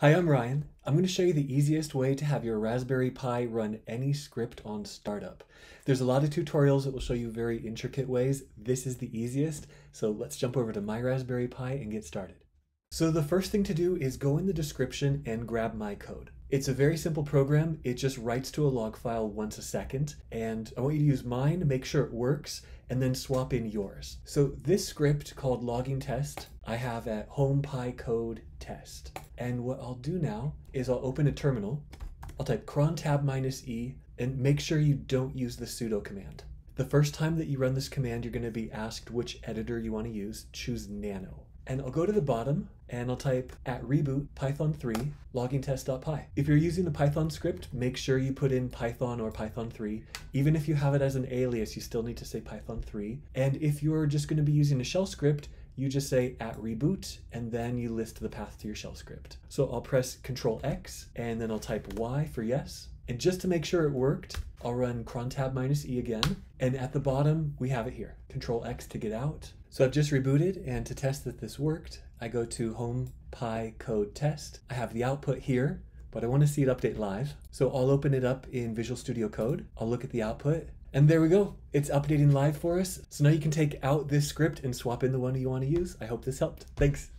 Hi, I'm Ryan. I'm going to show you the easiest way to have your Raspberry Pi run any script on startup. There's a lot of tutorials that will show you very intricate ways. This is the easiest, so let's jump over to my Raspberry Pi and get started. So the first thing to do is go in the description and grab my code. It's a very simple program. It just writes to a log file once a second, and I want you to use mine, make sure it works, and then swap in yours. So this script called logging test, I have at home pi code test. And what I'll do now is I'll open a terminal, I'll type crontab minus e, and make sure you don't use the sudo command. The first time that you run this command, you're going to be asked which editor you want to use. Choose nano. And I'll go to the bottom and I'll type at reboot python 3 logging test.py. If you're using a Python script, make sure you put in Python or Python 3. Even if you have it as an alias, you still need to say Python 3. And if you're just going to be using a shell script, you just say at reboot and then you list the path to your shell script. So I'll press Control X and then I'll type Y for yes. And just to make sure it worked, I'll run crontab minus E again. And at the bottom, we have it here. Control X to get out. So I've just rebooted and to test that this worked, I go to home pi code test. I have the output here, but I want to see it update live. So I'll open it up in Visual Studio Code. I'll look at the output and there we go. It's updating live for us. So now you can take out this script and swap in the one you want to use. I hope this helped. Thanks.